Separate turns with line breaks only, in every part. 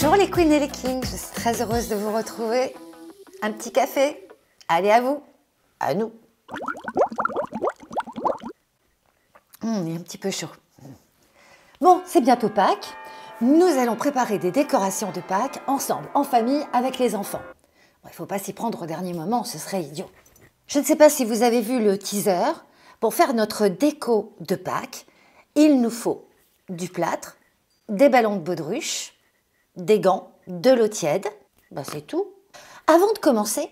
Bonjour les queens et les kings, je suis très heureuse de vous retrouver. Un petit café Allez à vous À nous Hum, Il est un petit peu chaud. Bon, c'est bientôt Pâques. Nous allons préparer des décorations de Pâques ensemble, en famille, avec les enfants. Il ne faut pas s'y prendre au dernier moment, ce serait idiot. Je ne sais pas si vous avez vu le teaser. Pour faire notre déco de Pâques, il nous faut du plâtre, des ballons de baudruche, des gants, de l'eau tiède. Ben, c'est tout. Avant de commencer,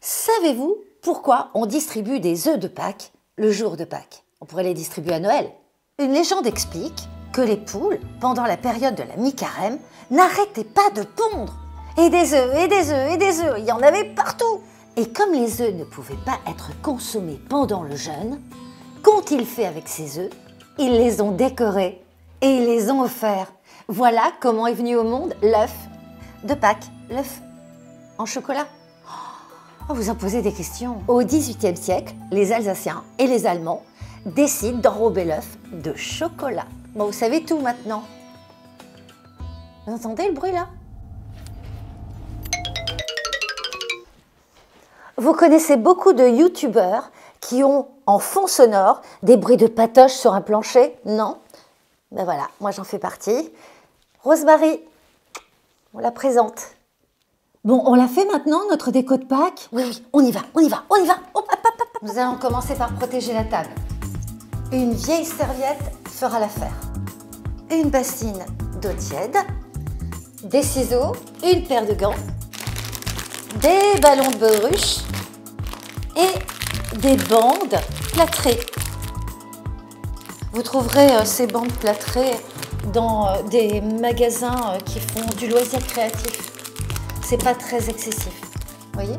savez-vous pourquoi on distribue des œufs de Pâques le jour de Pâques? On pourrait les distribuer à Noël. Une légende explique que les poules, pendant la période de la mi-carême, n'arrêtaient pas de pondre. Et des œufs, et des œufs, et des œufs, il y en avait partout. Et comme les œufs ne pouvaient pas être consommés pendant le jeûne, qu'ont-ils fait avec ces œufs? Ils les ont décorés et ils les ont offerts. Voilà comment est venu au monde l'œuf de Pâques, l'œuf en chocolat. Oh, vous en posez des questions. Au XVIIIe siècle, les Alsaciens et les Allemands décident d'enrober l'œuf de chocolat. Bon, vous savez tout maintenant. Vous entendez le bruit là? Vous connaissez beaucoup de youtubeurs qui ont en fond sonore des bruits de patoche sur un plancher Non? Ben voilà, moi j'en fais partie. Rosemary, on la présente. Bon, on l'a fait maintenant, notre déco de Pâques? Oui, oui, on y va, on y va, on y va. Hop, hop, hop, hop. Nous allons commencer par protéger la table. Une vieille serviette fera l'affaire. Une bassine d'eau tiède, des ciseaux, une paire de gants, des ballons de baudruche et des bandes plâtrées. Vous trouverez euh, ces bandes plâtrées dans euh, des magasins euh, qui font du loisir créatif. C'est pas très excessif. Voyez?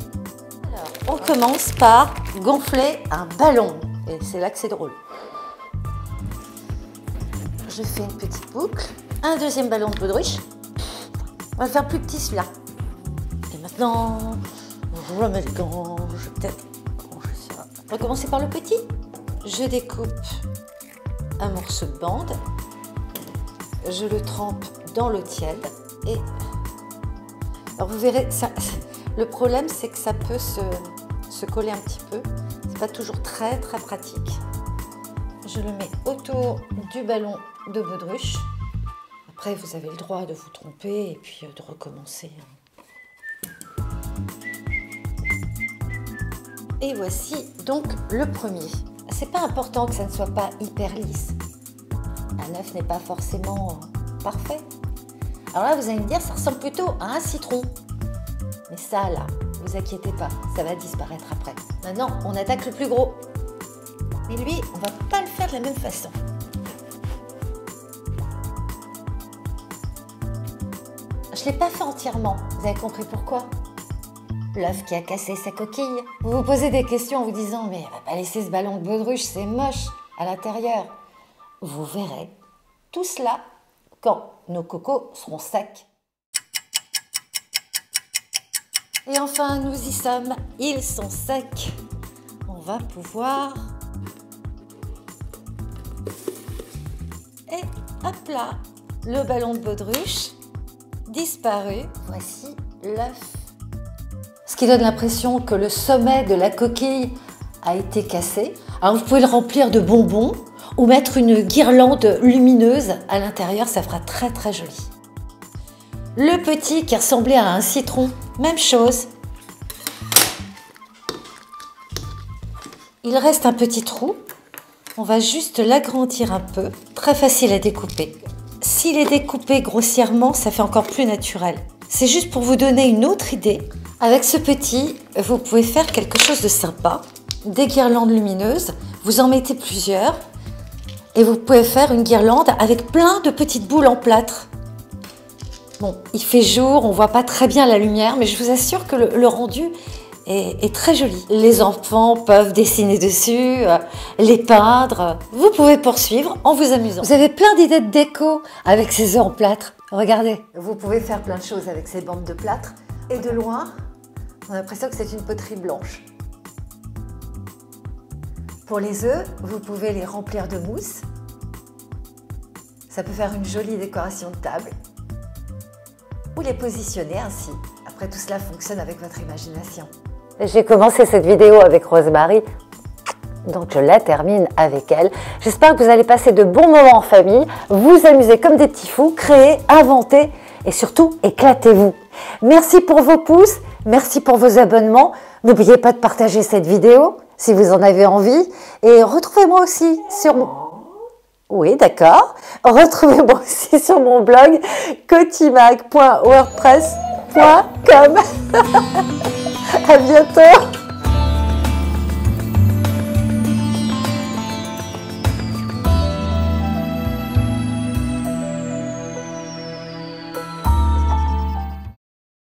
Alors, on commence par gonfler un ballon. Et c'est là que c'est drôle. Je fais une petite boucle. Un deuxième ballon de baudruche. On va le faire plus petit celui-là. Et maintenant, je remets les gants. Je vais peut-être ça. On va commencer par le petit. Je découpe un morceau de bande. Je le trempe dans l'eau tiède et alors vous verrez, ça, le problème c'est que ça peut se, coller un petit peu. C'est pas toujours très très pratique. Je le mets autour du ballon de baudruche. Après, vous avez le droit de vous tromper et puis de recommencer. Et voici donc le premier. C'est pas important que ça ne soit pas hyper lisse. Un œuf n'est pas forcément parfait. Alors là, vous allez me dire, ça ressemble plutôt à un citron. Mais ça, là, vous inquiétez pas, ça va disparaître après. Maintenant, on attaque le plus gros. Mais lui, on va pas le faire de la même façon. Je l'ai pas fait entièrement. Vous avez compris pourquoi? L'œuf qui a cassé sa coquille. Vous vous posez des questions en vous disant mais elle va pas laisser ce ballon de baudruche, c'est moche à l'intérieur. Vous verrez tout cela quand nos cocos seront secs. Et enfin, nous y sommes, ils sont secs. On va pouvoir... Et hop là, le ballon de baudruche disparu. Voici l'œuf. Ce qui donne l'impression que le sommet de la coquille a été cassé. Alors vous pouvez le remplir de bonbons ou mettre une guirlande lumineuse à l'intérieur, ça fera très très joli. Le petit qui ressemblait à un citron, même chose. Il reste un petit trou. On va juste l'agrandir un peu. Très facile à découper. S'il est découpé grossièrement, ça fait encore plus naturel. C'est juste pour vous donner une autre idée. Avec ce petit, vous pouvez faire quelque chose de sympa. Des guirlandes lumineuses. Vous en mettez plusieurs et vous pouvez faire une guirlande avec plein de petites boules en plâtre. Bon, il fait jour, on voit pas très bien la lumière, mais je vous assure que le, rendu est, est, très joli. Les enfants peuvent dessiner dessus, euh, les peindre. Vous pouvez poursuivre en vous amusant. Vous avez plein d'idées de déco avec ces œufs en plâtre. Regardez, vous pouvez faire plein de choses avec ces bandes de plâtre. Et de loin, on a l'impression que c'est une poterie blanche. Pour les œufs, vous pouvez les remplir de mousse. Ça peut faire une jolie décoration de table. ou les positionner ainsi. Après tout cela fonctionne avec votre imagination.
J'ai commencé cette vidéo avec Rosemary, donc je la termine avec elle. J'espère que vous allez passer de bons moments en famille, vous amuser comme des petits fous, créer, inventer et surtout éclatez-vous. Merci pour vos pouces, merci pour vos abonnements. N'oubliez pas de partager cette vidéo si vous en avez envie et retrouvez-moi aussi sur mon... Oui, d'accord. Retrouvez-moi aussi sur mon blog cotimag.wordpress.com. à bientôt